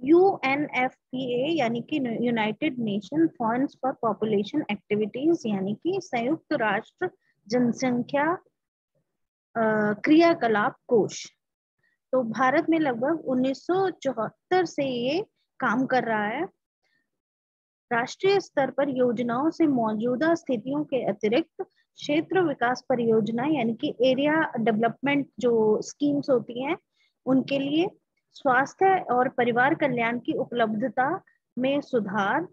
UNFPA यानी कि United Nation funds for population activities यानी कि संयुक्त राष्ट्र जनसंख्या क्रियाकलाप कोष। तो भारत में लगभग 1974 से ये काम कर रहा है। राष्ट्रीय स्तर पर योजनाओं से मौजूदा स्थितियों के अतिरिक्त क्षेत्र विकास परियोजना, यानी कि एरिया डेवलपमेंट जो स्कीम्स होती हैं, उनके लिए स्वास्थ्य और परिवार कल्याण की उपलब्धता में सुधार,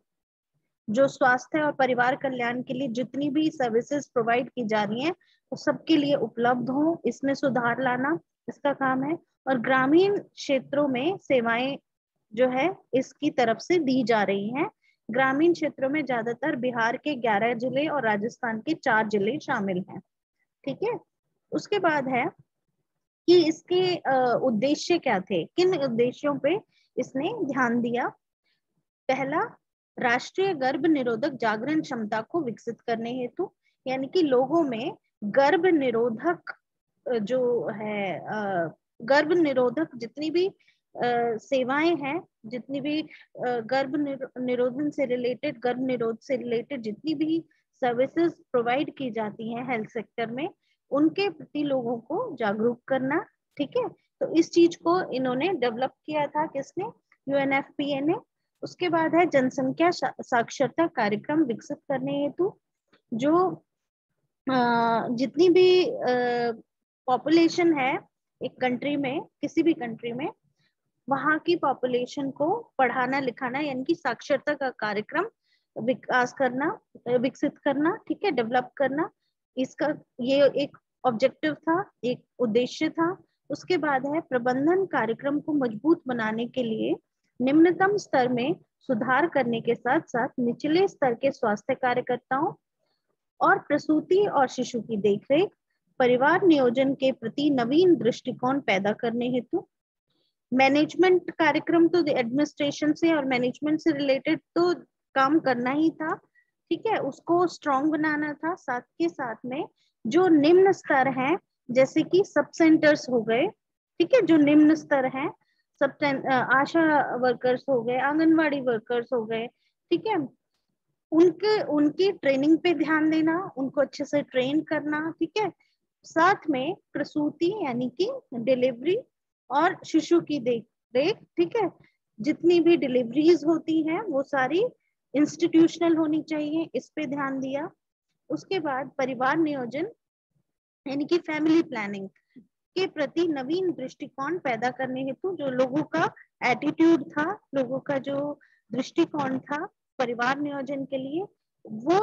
जो स्वास्थ्य और परिवार कल्याण के लिए जितनी भी सर्विसेज़ प्रोवाइड की जा रही हैं, वो सबके लिए उपलब्ध हो, इसमें सुधार लाना इसका काम है। और ग्रामीण क्षेत्रों में सेवाएँ जो है, इसकी तरफ़ से दी जा रही हैं। ग्रामीण क्षेत्रों में ज़्यादातर बिहार के 11 ज़िले और राजस्थान के चार ज़िले शामिल हैं। ठीक है? उसके बाद है कि इसके उद्देश्य क्या थे? किन उद्देश्यों पे इसने ध्यान दिया? पहला, राष्ट्रीय गर्भ निरोधक जागरण क्षमता को विकसित करने हेतु, यानी कि लोगों में गर्भ निरोधक जो है गर्भ निरोधक जितनी भी सेवाएँ हैं, जितनी भी गर्भ निरोधन से रिलेटेड गर्भ निरोध से रिलेटेड जितनी भी सर्विसेज़ प्रोवाइड की जाती हैं हेल्थ सेक्टर में उनके प्रति लोगों को जागरूक करना, ठीक है? तो इस चीज़ को इन्होंने डेवलप किया था किसने? यूएनएफपीए ने। उसके बाद है जनसंख्या साक्षरता कार्यक्रम विकसित करने हेतु, जो जितनी भी पॉपुलेशन है एक कंट्री में, किसी भी कंट्री में, वहाँ की पॉपुलेशन को पढ़ाना, लिखाना, यानी कि साक्षरता का कार्यक्रम विकास करना, विकसित करना, ठीक है? डेवलप करना, इसका ये एक ऑब्जेक्टिव था, एक उद्देश्य था। उसके बाद है प्रबंधन कार्यक्रम को मज़बूत बनाने के लिए निम्नतम स्तर में सुधार करने के साथ साथ निचले स्तर के स्वास्थ्य कार्यकर्ताओं और प्रसूति और शिशु की देखरेख, परिवार नियोजन के प्रति नवीन दृष्टिकोण पैदा करने हेतु मैनेजमेंट कार्यक्रम तो एडमिनिस्ट्रेशन से और मैनेजमेंट से रिलेटेड तो काम करना ही था, ठीक है, उसको स्ट्रॉन्ग बनाना था, साथ के साथ में जो निम्न स्तर है, जैसे कि सब सेंटर्स हो गए, ठीक है, जो निम्न स्तर है, सब आशा वर्कर्स हो गए, आंगनवाड़ी वर्कर्स हो गए, ठीक है, उनके, उनकी ट्रेनिंग पे ध्यान देना, उनको अच्छे से ट्रेन करना, ठीक है, साथ में प्रसूति यानी कि डिलीवरी और शिशु की देख रेख ठीक है, जितनी भी डिलीवरीज होती हैं, वो सारी इंस्टीट्यूशनल होनी चाहिए, इस पे ध्यान दिया उसके बाद परिवार नियोजन, यानी कि फैमिली प्लानिंग के प्रति नवीन दृष्टिकोण पैदा करने हेतु जो लोगों का एटीट्यूड था, लोगों का जो दृष्टिकोण था परिवार नियोजन के लिए, वो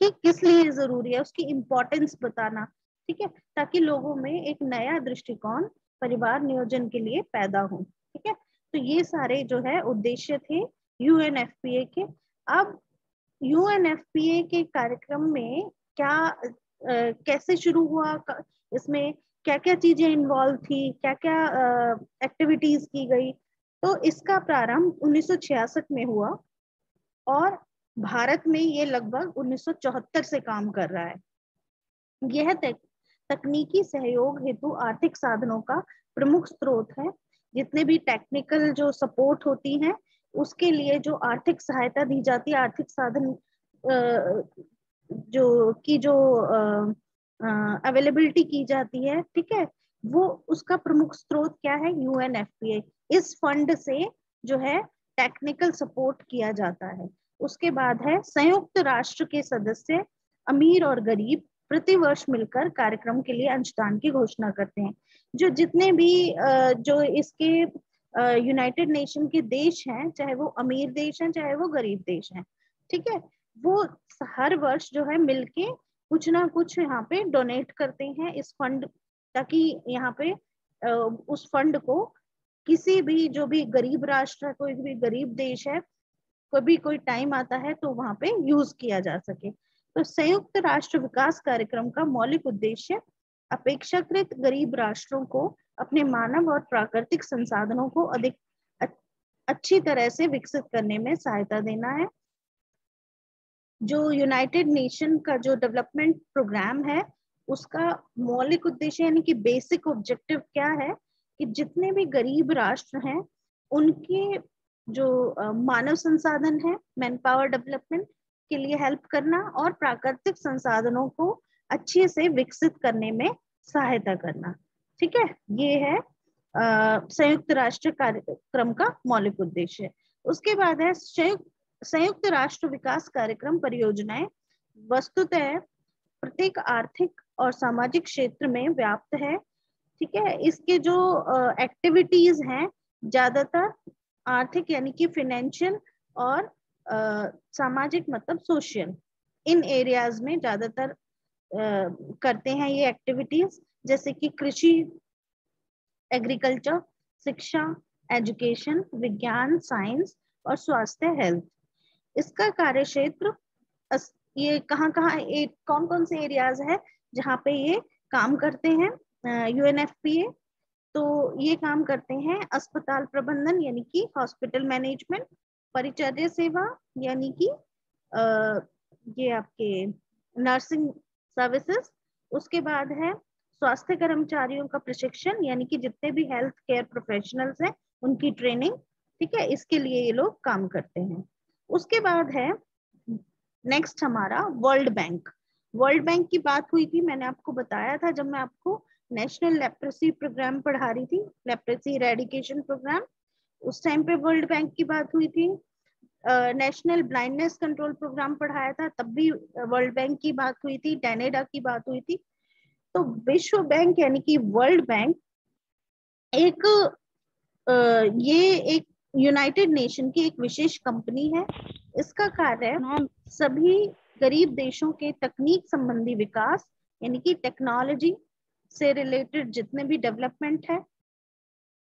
कि किस लिए ज़रूरी है, उसकी इम्पोर्टेंस बताना, ठीक है? ताकि लोगों में एक नया दृष्टिकोण परिवार नियोजन के लिए पैदा हो, ठीक है? तो ये सारे जो है उद्देश्य थे यूएनएफपीए के। अब यूएनएफपीए के कार्यक्रम में क्या आ, कैसे शुरू हुआ? इसमें क्या क्या चीज़ें इन्वॉल्व थी? क्या क्या एक्टिविटीज़ की गई? तो इसका प्रारंभ 1966 में हुआ और भारत में ये लगभग 1974 से काम कर रहा है। यह तक, तकनीकी सहयोग हेतु आर्थिक साधनों का प्रमुख स्रोत है। जितने भी टेक्निकल जो सपोर्ट होती हैं उसके लिए जो आर्थिक सहायता दी जाती है, आर्थिक साधन जो की जो अवेलेबिलिटी की जाती है, ठीक है? वो उसका प्रमुख स्रोत क्या है? यूएनएफपीए इस फंड से जो है टेक्निकल सपोर्ट किया जाता है। उसके बाद है, संयुक्त राष्ट्र के सदस्य, अमीर और गरीब, प्रतिवर्ष मिलकर कार्यक्रम के लिए अंशदान की घोषणा करते हैं। जो जितने भी जो इसके यूनाइटेड नेशन के देश हैं, चाहे वो अमीर देश हैं, चाहे वो गरीब देश हैं, ठीक है? वो हर वर्ष जो है मिलके कुछ ना कुछ यहाँ पे डोनेट करते हैं इस फंड ताकि यहाँ पे उस फंड को किसी भी, जो भी गरीब राष्ट्र है, कोई भी गरीब देश है कभी कोई टाइम आता है तो वहाँ पे यूज़ किया जा सके। तो संयुक्त राष्ट्र विकास कार्यक्रम का मौलिक उद्देश्य अपेक्षाकृत गरीब राष्ट्रों को अपने मानव और प्राकृतिक संसाधनों को अधिक अच्छी तरह से विकसित करने में सहायता देना है। जो यूनाइटेड नेशन का जो डेवलपमेंट प्रोग्राम है, उसका मौलिक उद्देश्य यानी कि बेसिक ऑब्जेक्टिव क्या है कि जितने भी गरीब राष्ट्र हैं, उनके जो मानव संसाधन है मैन पावर डेवलपमेंट के लिए हेल्प करना और प्राकृतिक संसाधनों को अच्छे से विकसित करने में सहायता करना। ठीक है? ये है संयुक्त राष्ट्र कार्यक्रम का मौलिक उद्देश्य। उसके बाद है संयुक्त संयुक्त राष्ट्र विकास कार्यक्रम परियोजनाएँ। वस्तुतः प्रत्येक आर्थिक और सामाजिक क्षेत्र में व्याप्त है ठीक है? इसके जो एक्टिविटीज़ हैं ज़्यादातर आर्थिक यानी कि फिनेंशियल और आ, सामाजिक मतलब सोशल इन एरियाज़ में ज़्यादातर करते हैं ये एक्टिविटीज़ जैसे कि कृषि एग्रीकल्चर शिक्षा एजुकेशन विज्ञान साइंस और स्वास्थ्य हेल्थ इसका कार्य क्षेत्र ये कहाँ कहाँ कौन कौन से एरियाज़ है जहाँ पे ये काम करते हैं? यूएनएफपीए तो ये काम करते हैं अस्पताल प्रबंधन, यानी कि हॉस्पिटल मैनेजमेंट परिचर्य सेवा, यानी कि ये आपके नर्सिंग सर्विसेज़ उसके बाद है स्वास्थ्य कर्मचारियों का प्रशिक्षण, यानी कि जितने भी हेल्थ केयर प्रोफेशनल्स हैं, उनकी ट्रेनिंग ठीक है, इसके लिए ये लोग काम करते हैं। उसके बाद है नेक्स्ट हमारा वर्ल्ड बैंक वर्ल्ड बैंक की बात हुई थी, मैंने आपको बताया था जब मैं आपको नेशनल लेप्रेसी प्रोग्राम पढ़ा रही थी लेप्रेसी रेडिकेशन प्रोग्राम उस टाइम पे वर्ल्ड बैंक की बात हुई थी। नेशनल ब्लाइंडनेस कंट्रोल प्रोग्राम पढ़ाया था, तब भी वर्ल्ड बैंक की बात हुई थी डेनेडा की बात हुई थी। तो विश्व बैंक यानी कि वर्ल्ड बैंक एक ये एक यूनाइटेड नेशन की एक विशेष कंपनी है। इसका कार्य सभी गरीब देशों के तकनीक संबंधी विकास यानी कि टेक्नोलॉजी से रिलेटेड जितने भी डेवलपमेंट है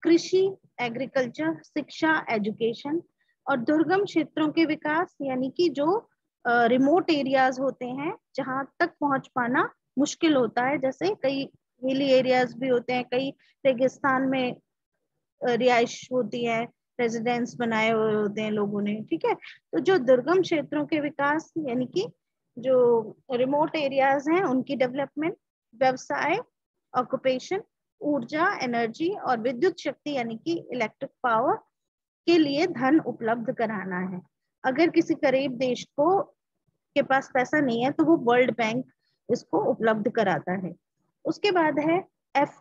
कृषि एग्रीकल्चर शिक्षा एजुकेशन और दुर्गम क्षेत्रों के विकास यानी कि जो रिमोट एरियाज़ होते हैं जहाँ तक पहुँच पाना मुश्किल होता है। जैसे कई हिली एरियाज़ भी होते हैं, कई रेगिस्तान में रिहाइश होती है, रेजिडेंस बनाए हुए होते हैं लोगों ने, ठीक है? तो जो दुर्गम क्षेत्रों के विकास, यानी कि जो रिमोट एरियाज़ हैं, उनकी डेवलपमेंट, व्यवसाय, ऑक्यूपेशन, ऊर्जा, एनर्जी और विद्युत शक्ति, यानी कि इलेक्ट्रिक पावर के लिए धन उपलब्ध कराना है। अगर किसी गरीब देश को, के पास पैसा नहीं है तो वो वर्ल्ड बैंक इसको उपलब्ध कराता है। उसके बाद है एफ़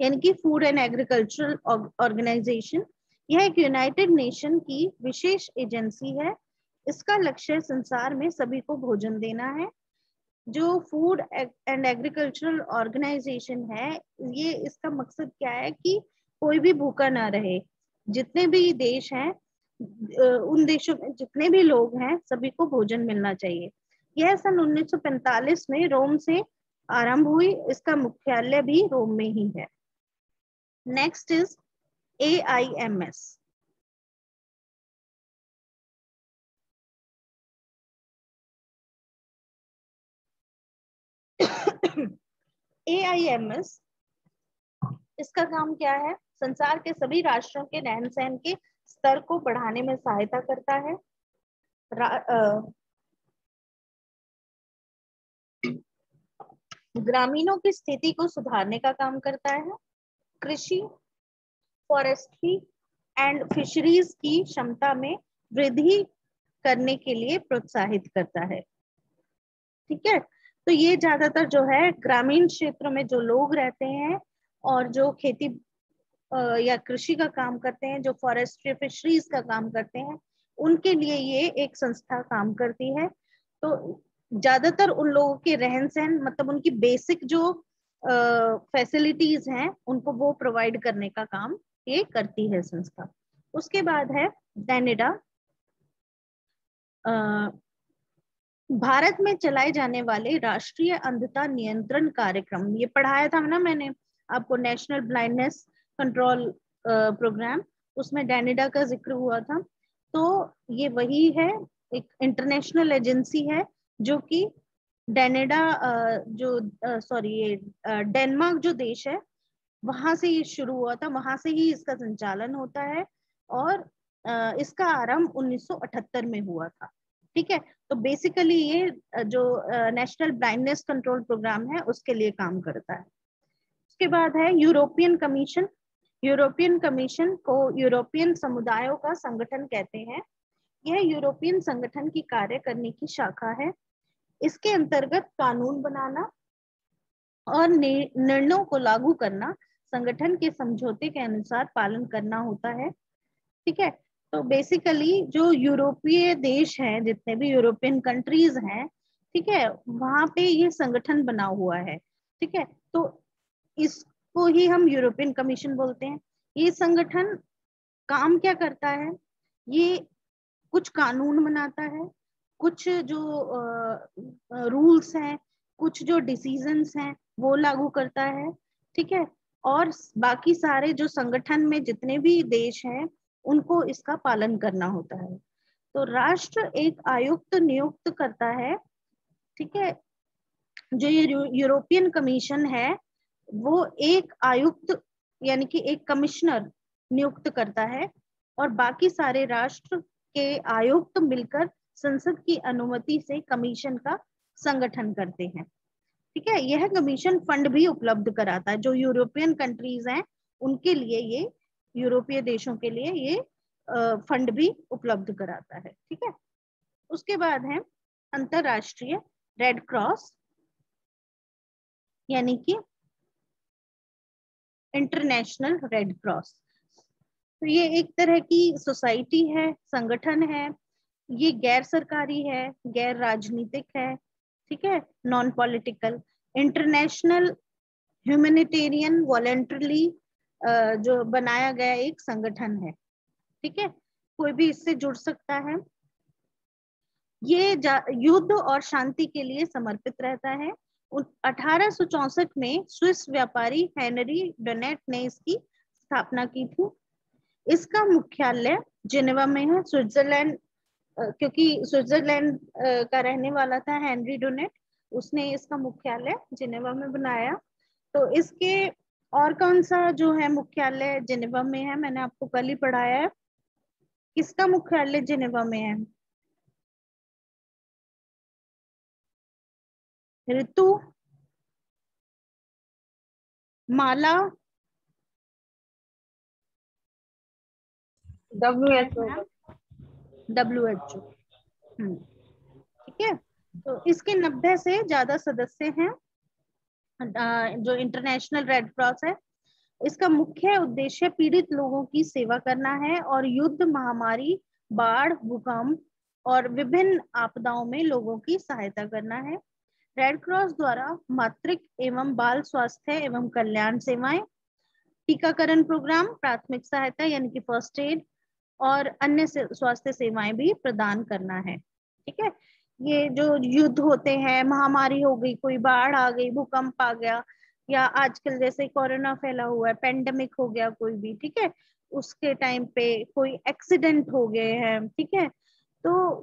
यानी कि फ़ूड एंड एग्रीकल्चरल ऑर्गेनाइजेशन यह एक यूनाइटेड नेशन की विशेष एजेंसी है। इसका लक्ष्य संसार में सभी को भोजन देना है। जो फ़ूड एंड एग्रीकल्चरल ऑर्गेनाइजेशन है, ये इसका मकसद क्या है कि कोई भी भूखा ना रहे। जितने भी देश हैं उन देशों में जितने भी लोग हैं, सभी को भोजन मिलना चाहिए। यह सन 1945 में रोम से आरंभ हुई। इसका मुख्यालय भी रोम में ही है। Next is A I M S A I M S इसका काम क्या है? संसार के सभी राष्ट्रों के रहन सहन के स्तर को बढ़ाने में सहायता करता है। ग्रामीणों की स्थिति को सुधारने का काम करता है। कृषि, फॉरेस्ट्री एंड फिशरीज की क्षमता में वृद्धि करने के लिए प्रोत्साहित करता है। ठीक है? तो ये ज़्यादातर जो है ग्रामीण क्षेत्रों में जो लोग रहते हैं और जो खेती या कृषि का काम करते हैं, जो फॉरेस्ट्री फिशरीज का काम करते हैं, उनके लिए ये एक संस्था काम करती है। तो ज़्यादातर उन लोगों के रहन सहन मतलब उनकी बेसिक जो फैसिलिटीज़ हैं, उनको वो प्रोवाइड करने का काम ये करती है संस्था। उसके बाद है डेनिडा भारत में चलाए जाने वाले राष्ट्रीय अंधता नियंत्रण कार्यक्रम, ये पढ़ाया था ना मैंने आपको नेशनल ब्लाइंडनेस कंट्रोल प्रोग्राम उसमें डेनेडा का ज़िक्र हुआ था। तो ये वही है, एक इंटरनेशनल एजेंसी है, जो कि डेनेडा जो सॉरी ये डेनमार्क जो देश है, वहाँ से ये शुरू हुआ था, वहाँ से ही इसका संचालन होता है और इसका आरंभ 1978 में हुआ था। ठीक है? तो बेसिकली ये जो नेशनल ब्लाइंडनेस कंट्रोल प्रोग्राम है, उसके लिए काम करता है। उसके बाद है यूरोपियन कमीशन यूरोपियन कमीशन को यूरोपियन समुदायों का संगठन कहते हैं। यह यूरोपियन संगठन की कार्य करने की शाखा है। इसके अंतर्गत कानून बनाना और निर्णयों को लागू करना, संगठन के समझौते के अनुसार पालन करना होता है। ठीक है? तो बेसिकली जो यूरोपीय देश हैं, जितने भी यूरोपियन कंट्रीज़ हैं, ठीक है, वहाँ पे ये संगठन बना हुआ है। ठीक है? तो इसको ही हम यूरोपियन कमीशन बोलते हैं। ये संगठन काम क्या करता है? ये कुछ कानून बनाता है, कुछ जो रूल्स हैं, कुछ जो डिसीजंस हैं, वो लागू करता है, ठीक है? और बाकी सारे जो संगठन में जितने भी देश हैं, उनको इसका पालन करना होता है। तो राष्ट्र एक आयुक्त नियुक्त करता है, ठीक है? जो ये यूरोपियन कमीशन है वो एक आयुक्त, यानी कि एक कमिश्नर नियुक्त करता है और बाकी सारे राष्ट्र के आयुक्त मिलकर संसद की अनुमति से कमीशन का संगठन करते हैं। ठीक है? यह कमीशन फंड भी उपलब्ध कराता है। जो यूरोपियन कंट्रीज़ हैं, उनके लिए ये यूरोपीय देशों के लिए ये फंड भी उपलब्ध कराता है। ठीक है? उसके बाद है अंतरराष्ट्रीय रेड क्रॉस यानी कि इंटरनेशनल रेड क्रॉस। तो ये एक तरह की सोसाइटी है, संगठन है, ये गैर सरकारी है, गैर राजनीतिक है, ठीक है non political international humanitarian voluntarily जो बनाया गया एक संगठन है, ठीक है, कोई भी इससे जुड़ सकता है। ये युद्ध और शांति के लिए समर्पित रहता है अठारह में स्विस व्यापारी हेनरी डोनेट ने इसकी स्थापना की थी। इसका मुख्यालय जिनेवा में है, स्विट्जरलैंड क्योंकि स्विट्जरलैंड का रहने वाला था हेनरी डोनेट, उसने इसका मुख्यालय जिनेवा में बनाया। तो इसके और कौन सा जो है मुख्यालय जिनेवा में है, मैंने आपको कल ही पढ़ाया है। किसका मुख्यालय जिनेवा में है? Ritu Mala W H O W H O ठीक है? तो इसके नब्बे से ज़्यादा सदस्य हैं जो इंटरनेशनल रेड क्रॉस है। इसका मुख्य उद्देश्य पीड़ित लोगों की सेवा करना है और युद्ध महामारी बाढ़ भूकंप और विभिन्न आपदाओं में लोगों की सहायता करना है। रेड क्रॉस द्वारा मातृक एवं बाल स्वास्थ्य एवं कल्याण सेवाएँ, टीकाकरण प्रोग्राम, प्राथमिक सहायता, यानी कि फ़र्स्ट एड और अन्य स्वास्थ्य सेवाएँ भी प्रदान करना है। ठीक है? ये जो युद्ध होते हैं, महामारी हो गई, कोई बाढ़ आ गई, भूकंप आ गया, या आजकल जैसे कोरोना फैला हुआ है पेंडेमिक हो गया, कोई भी, ठीक है? उसके टाइम पे कोई एक्सीडेंट हो गए हैं, ठीक है? तो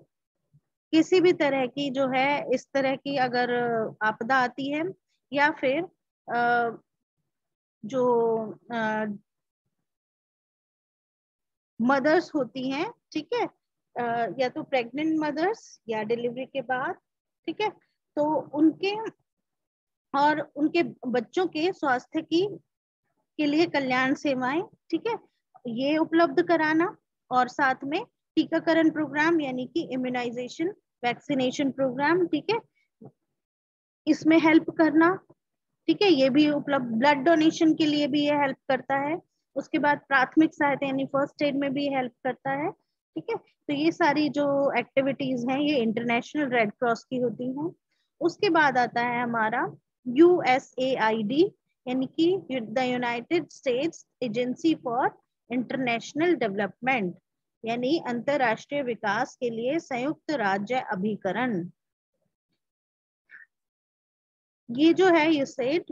किसी भी तरह की जो है, इस तरह की अगर आपदा आती है, या फिर जो मदर्स होती हैं, ठीक है? या तो प्रेग्नेंट मदर्स या डिलीवरी के बाद, ठीक है? तो उनके, और उनके बच्चों के स्वास्थ्य की, के लिए कल्याण सेवाएँ, ठीक है? ये उपलब्ध कराना, और साथ में टीकाकरण प्रोग्राम यानी कि इम्यूनाइजेशन वैक्सीनेशन प्रोग्राम, ठीक है? इसमें हेल्प करना, ठीक है? ये भी उपलब्ध, ब्लड डोनेशन के लिए भी ये हेल्प करता है। उसके बाद प्राथमिक सहायता, यानी फ़र्स्ट एड में भी हेल्प करता है, ठीक है? तो ये सारी जो एक्टिविटीज़ हैं, ये इंटरनेशनल रेड क्रॉस की होती हैं। उसके बाद आता है हमारा यूएसएआईडी यानी कि the United States Agency for International Development. यानी अंतरराष्ट्रीय विकास के लिए संयुक्त राज्य अभिकरण। ये जो है यूसेड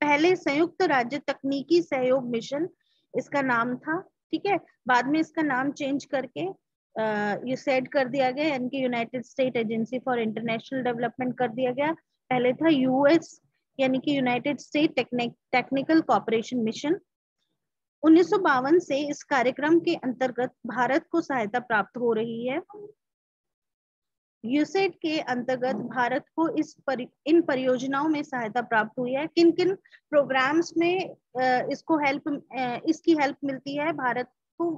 पहले संयुक्त राज्य तकनीकी सहयोग मिशन, इसका नाम था, ठीक है? बाद में इसका नाम चेंज करके यूसेड कर दिया गया, यानी कि United State Agency for International Development कर दिया गया। पहले था यूएस यानी कि United State technical cooperation mission उन्नीस से इस कार्यक्रम के अंतर्गत भारत को सहायता प्राप्त हो रही है। यूसेड के अंतर्गत भारत को इस परि, इन परियोजनाओं में सहायता प्राप्त हुई है। किन किन प्रोग्राम्स में इसको हेल्प इसकी हेल्प मिलती है? भारत को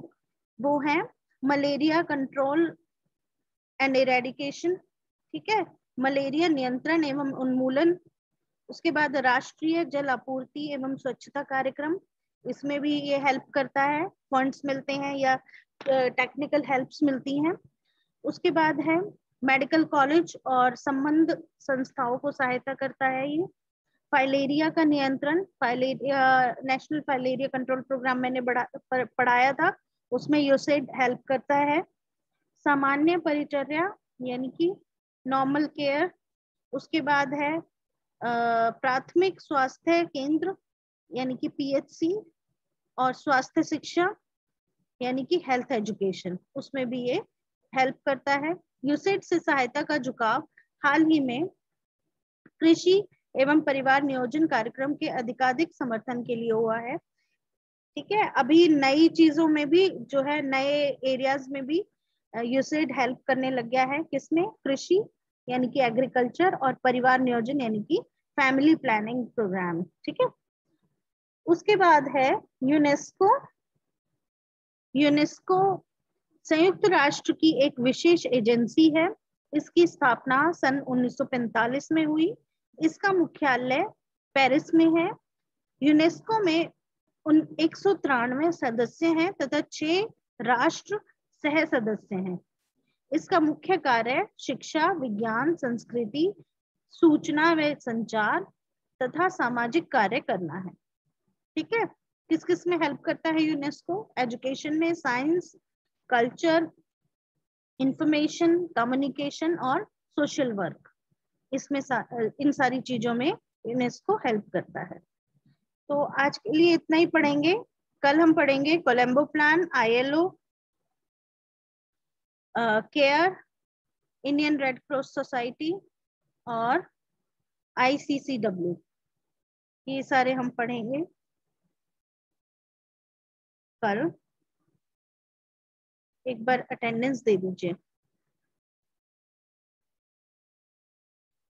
वो है मलेरिया कंट्रोल एंड इरेडिकेशन ठीक है? मलेरिया नियंत्रण एवं उन्मूलन उसके बाद राष्ट्रीय जल आपूर्ति एवं स्वच्छता कार्यक्रम इसमें भी ये हेल्प करता है फंड्स मिलते हैं या टेक्निकल हेल्प्स मिलती हैं। उसके बाद है मेडिकल कॉलेज और संबंध संस्थाओं को सहायता करता है ये। फाइलेरिया का नियंत्रण filaria national filaria control programme मैंने बढ़ा पढ़ाया था, उसमें यूसेड हेल्प करता है। सामान्य परिचर्या, यानी कि नॉर्मल केयर उसके बाद है प्राथमिक स्वास्थ्य केंद्र, यानी कि पीएचसी और स्वास्थ्य शिक्षा, यानी कि हेल्थ एजुकेशन उसमें भी ये हेल्प करता है। यूसेट से सहायता का झुकाव हाल ही में कृषि एवं परिवार नियोजन कार्यक्रम के अधिकाधिक समर्थन के लिए हुआ है। ठीक है, अभी नई चीज़ों में भी, जो है नए एरियाज़ में भी यूसेड हेल्प करने लग गया है किसमें कृषि, यानी कि एग्रीकल्चर और परिवार नियोजन, यानी कि फैमिली प्लानिंग प्रोग्राम ठीक है? उसके बाद है यूनेस्को। यूनेस्को संयुक्त राष्ट्र की एक विशेष एजेंसी है। इसकी स्थापना सन 1945 में हुई। इसका मुख्यालय पेरिस में है। यूनेस्को में उन एक सौ तिरानवे सदस्य हैं तथा छह राष्ट्र सह सदस्य हैं। इसका मुख्य कार्य शिक्षा, विज्ञान, संस्कृति, सूचना व संचार तथा सामाजिक कार्य करना है। ठीक है? किस किसमें हेल्प करता है यूनेस्को एजुकेशन में साइंस कल्चर इंफॉर्मेशन कम्युनिकेशन और सोशल वर्क इसमें सा, इन सारी चीज़ों में यूनेस्को हेल्प करता है। तो आज के लिए इतना ही पढ़ेंगे। कल हम पढ़ेंगे Colombo Plan ILO CARE Indian Red Cross Society और आईसीसीडब्ल्यू ये सारे हम पढ़ेंगे। कल एक बार अटेंडेंस दे दीजिए।